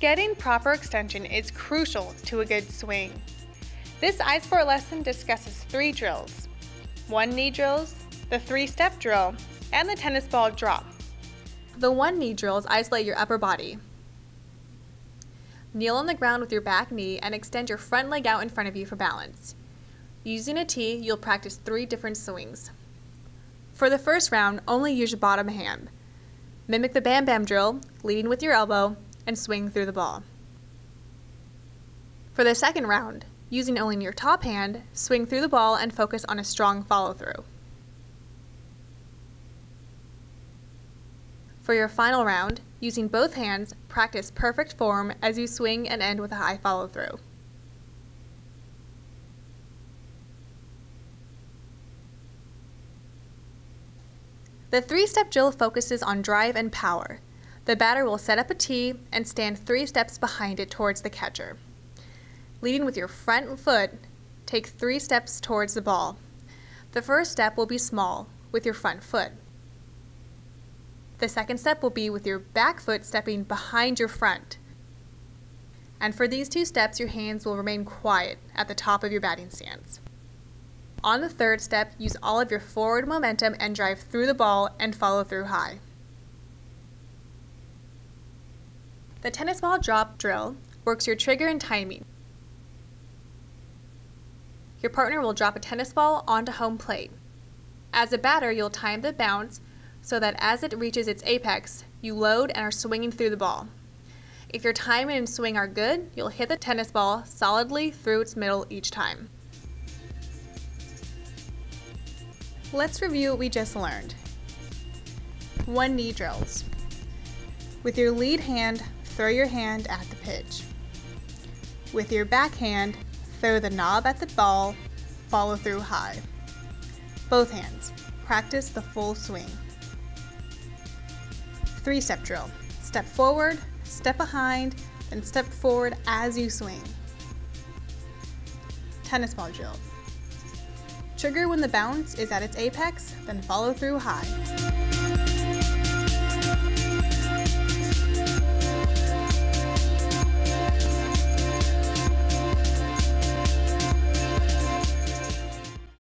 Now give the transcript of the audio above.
Getting proper extension is crucial to a good swing. This iSport lesson discusses three drills. One knee drills, the three-step drill, and the tennis ball drop. The one knee drills isolate your upper body. Kneel on the ground with your back knee and extend your front leg out in front of you for balance. Using a tee, you'll practice three different swings. For the first round, only use your bottom hand. Mimic the Bam Bam drill, leading with your elbow, and swing through the ball. For the second round, using only your top hand, swing through the ball and focus on a strong follow through. For your final round, using both hands, practice perfect form as you swing and end with a high follow through. The three-step drill focuses on drive and power. The batter will set up a tee and stand three steps behind it towards the catcher. Leading with your front foot, take three steps towards the ball. The first step will be small, with your front foot. The second step will be with your back foot stepping behind your front. And for these two steps, your hands will remain quiet at the top of your batting stance. On the third step, use all of your forward momentum and drive through the ball and follow through high. The tennis ball drop drill works your trigger and timing. Your partner will drop a tennis ball onto home plate. As a batter, you'll time the bounce so that as it reaches its apex, you load and are swinging through the ball. If your timing and swing are good, you'll hit the tennis ball solidly through its middle each time. Let's review what we just learned. One knee drills. With your lead hand, throw your hand at the pitch. With your backhand, throw the knob at the ball, follow through high. Both hands. Practice the full swing. Three step drill. Step forward, step behind, then step forward as you swing. Tennis ball drill. Trigger when the bounce is at its apex, then follow through high.